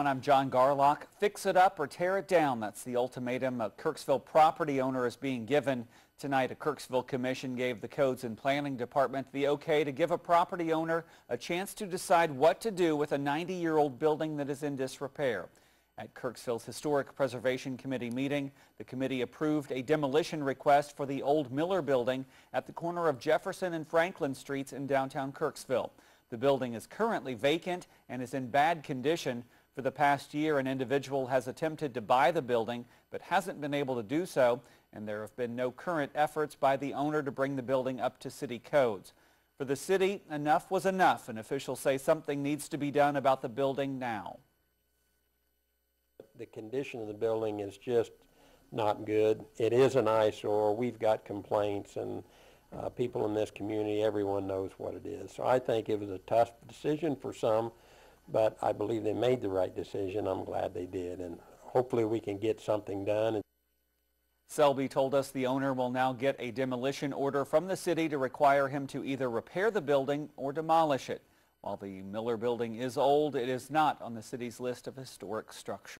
I'm John Garlock. Fix it up or tear it down. That's the ultimatum a Kirksville property owner is being given. Tonight, a Kirksville commission gave the Codes and Planning Department the okay to give a property owner a chance to decide what to do with a 90-year-old building that is in disrepair. At Kirksville's Historic Preservation Committee meeting, the committee approved a demolition request for the old Miller building at the corner of Jefferson and Franklin Streets in downtown Kirksville. The building is currently vacant and is in bad condition. For the past year, an individual has attempted to buy the building but hasn't been able to do so, and there have been no current efforts by the owner to bring the building up to city codes. For the city, enough was enough, and officials say something needs to be done about the building now. The condition of the building is just not good. It is an eyesore. We've got complaints, and uh, people in this community, everyone knows what it is. So I think it was a tough decision for some, but I believe they made the right decision. I'm glad they did, and hopefully we can get something done. Selby told us the owner will now get a demolition order from the city to require him to either repair the building or demolish it. While the Miller building is old, it is not on the city's list of historic structures.